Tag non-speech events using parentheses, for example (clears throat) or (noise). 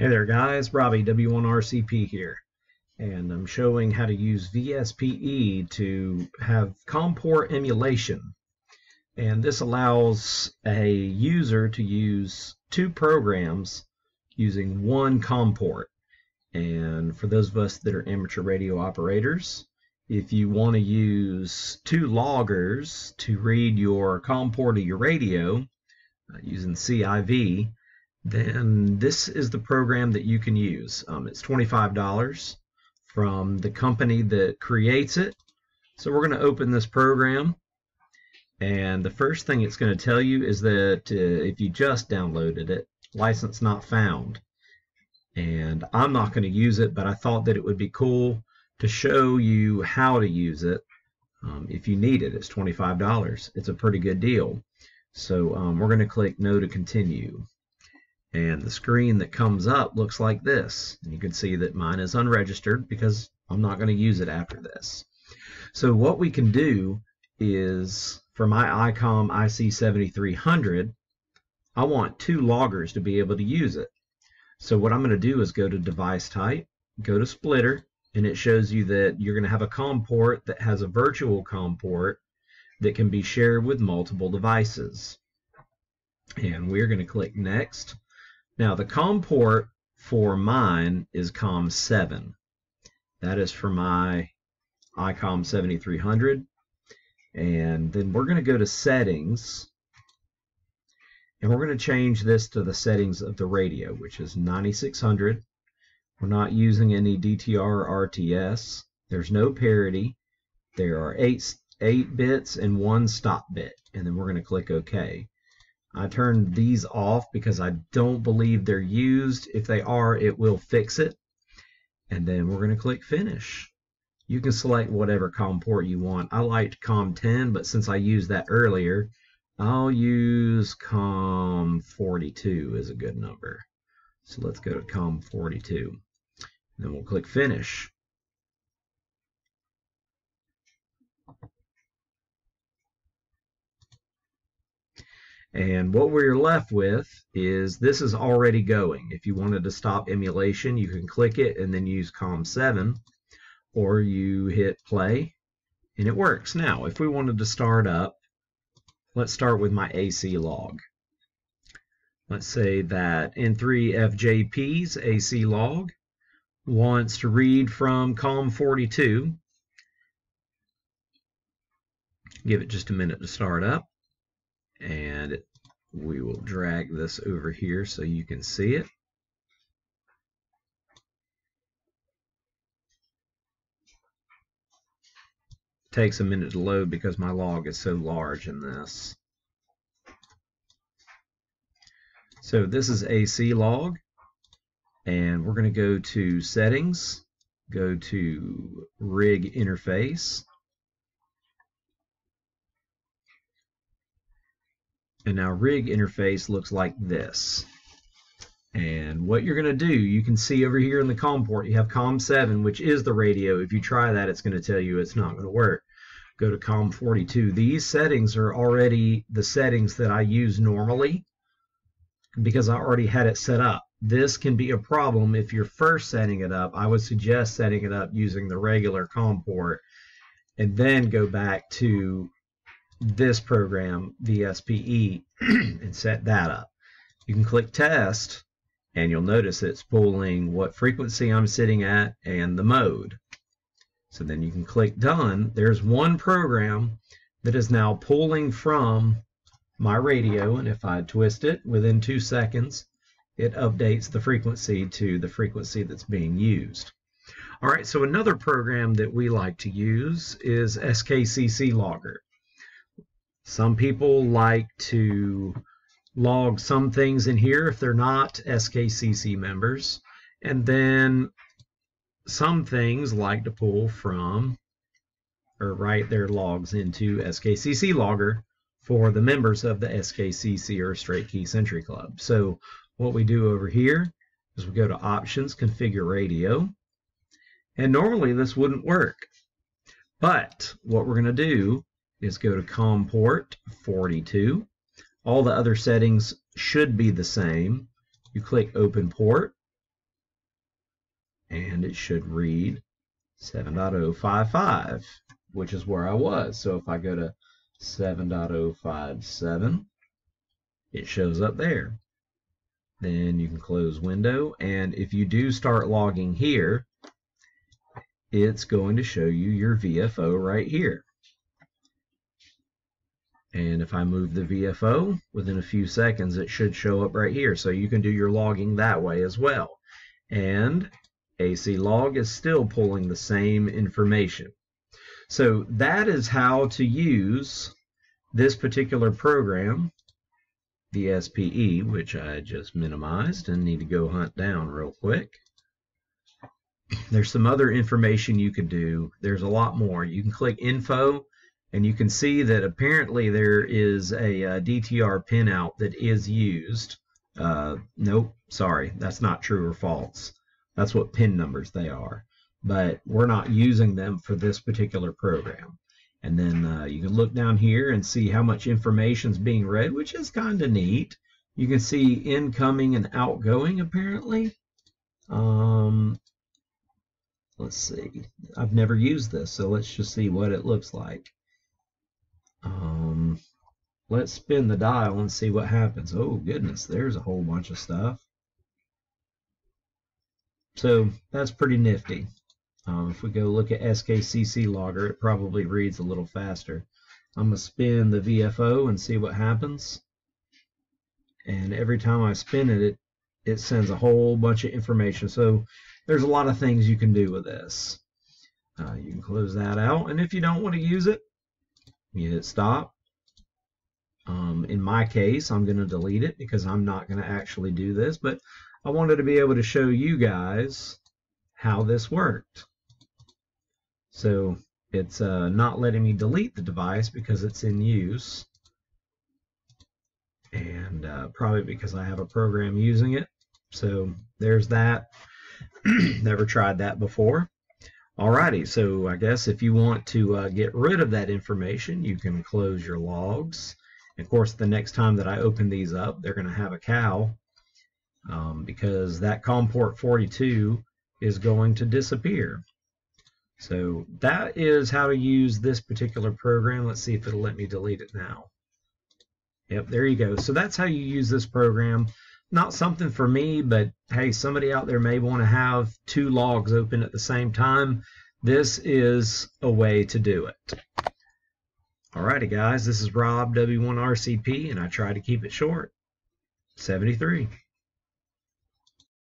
Hey there guys, Robbie W1RCP here and I'm showing how to use VSPE to have COM port emulation. And this allows a user to use two programs using one COM port and for those of us that are amateur radio operators if you want to use two loggers to read your COM port of your radio uh, using CI-V then this is the program that you can use. Um, it's $25 from the company that creates it. So we're going to open this program and the first thing it's going to tell you is that uh, if you just downloaded it, license not found. And I'm not going to use it, but I thought that it would be cool to show you how to use it. Um, if you need it, it's $25. It's a pretty good deal. So um, we're going to click no to continue and the screen that comes up looks like this. And you can see that mine is unregistered because I'm not going to use it after this. So what we can do is for my ICOM IC7300, I want two loggers to be able to use it. So what I'm going to do is go to device type, go to splitter, and it shows you that you're going to have a COM port that has a virtual COM port that can be shared with multiple devices. And we're going to click next. Now the COM port for mine is COM7. That is for my ICOM 7300. And then we're going to go to settings. And we're going to change this to the settings of the radio, which is 9600. We're not using any DTR or RTS. There's no parity. There are eight, eight bits and one stop bit. And then we're going to click OK. I turned these off because I don't believe they're used. If they are, it will fix it. And then we're going to click finish. You can select whatever COM port you want. I liked COM10, but since I used that earlier, I'll use COM42 is a good number. So let's go to COM42. Then we'll click finish. And what we're left with is this is already going. If you wanted to stop emulation, you can click it and then use COM7 or you hit play and it works. Now, if we wanted to start up, let's start with my AC log. Let's say that N3FJP's AC log wants to read from COM42. Give it just a minute to start up and we will drag this over here so you can see it. Takes a minute to load because my log is so large in this. So this is AC log and we're going to go to settings, go to rig interface And now rig interface looks like this. And what you're going to do, you can see over here in the COM port, you have COM7, which is the radio. If you try that, it's going to tell you it's not going to work. Go to COM42. These settings are already the settings that I use normally because I already had it set up. This can be a problem if you're first setting it up. I would suggest setting it up using the regular COM port and then go back to this program, VSPE, (clears throat) and set that up. You can click test and you'll notice it's pulling what frequency I'm sitting at and the mode. So then you can click done. There's one program that is now pulling from my radio and if I twist it within two seconds it updates the frequency to the frequency that's being used. All right, so another program that we like to use is SKCC Logger. Some people like to log some things in here if they're not SKCC members. And then some things like to pull from or write their logs into SKCC logger for the members of the SKCC or Straight Key Century Club. So what we do over here is we go to options, configure radio. And normally this wouldn't work. But what we're going to do is go to COM port 42. All the other settings should be the same. You click open port and it should read 7.055, which is where I was. So if I go to 7.057, it shows up there. Then you can close window, and if you do start logging here, it's going to show you your VFO right here. And if I move the VFO, within a few seconds, it should show up right here. So you can do your logging that way as well. And AC log is still pulling the same information. So that is how to use this particular program, VSPE, which I just minimized and need to go hunt down real quick. There's some other information you could do. There's a lot more. You can click info and you can see that apparently there is a, a DTR pinout that is used. Uh, nope, sorry, that's not true or false. That's what pin numbers they are. But we're not using them for this particular program. And then uh, you can look down here and see how much information is being read, which is kind of neat. You can see incoming and outgoing apparently. Um, let's see. I've never used this, so let's just see what it looks like. Um, let's spin the dial and see what happens. Oh goodness, there's a whole bunch of stuff. So that's pretty nifty. Um, if we go look at SKCC logger, it probably reads a little faster. I'm going to spin the VFO and see what happens. And every time I spin it, it, it sends a whole bunch of information. So there's a lot of things you can do with this. Uh, you can close that out. And if you don't want to use it, you hit stop. Um, in my case, I'm going to delete it because I'm not going to actually do this, but I wanted to be able to show you guys how this worked. So it's uh, not letting me delete the device because it's in use and uh, probably because I have a program using it. So there's that. (clears throat) Never tried that before. Alrighty, so I guess if you want to uh, get rid of that information, you can close your logs. of course, the next time that I open these up, they're going to have a cow um, because that COM port 42 is going to disappear. So that is how to use this particular program. Let's see if it'll let me delete it now. Yep, there you go. So that's how you use this program. Not something for me, but hey, somebody out there may want to have two logs open at the same time. This is a way to do it. Alrighty guys, this is Rob W1RCP and I try to keep it short. 73.